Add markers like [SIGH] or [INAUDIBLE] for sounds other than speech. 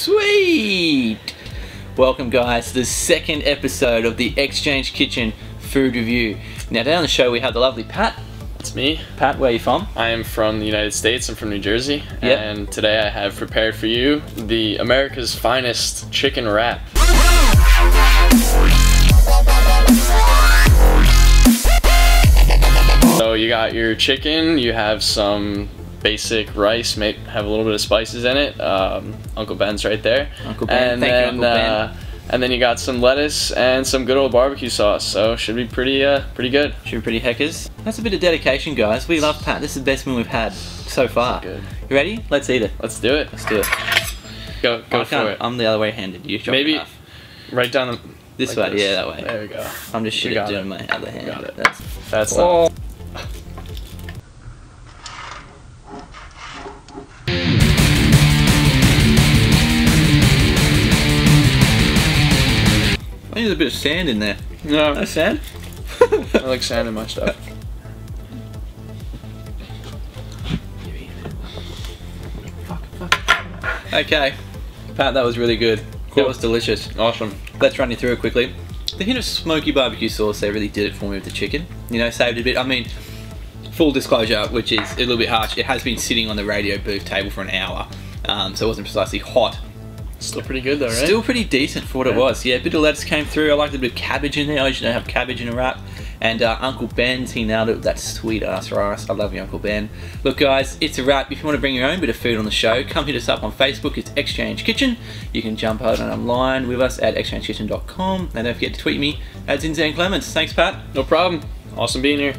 Sweet! Welcome guys to the second episode of the Exchange Kitchen Food Review. Now today on the show we have the lovely Pat. It's me. Pat, where are you from? I am from the United States. I'm from New Jersey. Yep. And today I have prepared for you the America's finest chicken wrap. So you got your chicken, you have some basic rice, may have a little bit of spices in it. Um, Uncle Ben's right there. Uncle Ben, and thank you, then, Uncle Ben. uh, and then you got some lettuce and some good old barbecue sauce. So should be pretty, uh, pretty good. Should be pretty heckers. That's a bit of dedication guys. We love Pat. This is the best meal we've had so far. Good. You ready? Let's eat it. Let's do it. Let's do it. Go, go for it. I'm the other way handed. You chop Maybe it right down the. This like way, this. yeah, that way. There we go. I'm just shit at doing it. my other hand. Got it. That's That's Oh. Bit of sand in there. No, No sand? I like sand in my stuff. [LAUGHS] Okay. Pat, that was really good. Cool. That was delicious. Awesome. Let's run you through it quickly. The hint of smoky barbecue sauce, they really did it for me with the chicken. You know, saved a bit. I mean, full disclosure, which is a little bit harsh, it has been sitting on the radio booth table for an hour. Um, so it wasn't precisely hot. Still pretty good though, right? Still pretty decent for what it was. Yeah, a bit of lettuce came through. I liked a bit of cabbage in there. I usually don't have cabbage in a wrap. And uh, Uncle Ben's, he nailed it with that sweet ass rice. I love you, Uncle Ben. Look, guys, it's a wrap. If you want to bring your own bit of food on the show, come hit us up on Facebook. It's Exchange Kitchen. You can jump out and online with us at exchangekitchen.com. And don't forget to tweet me at Zinzan Clements. Thanks, Pat. No problem. Awesome being here.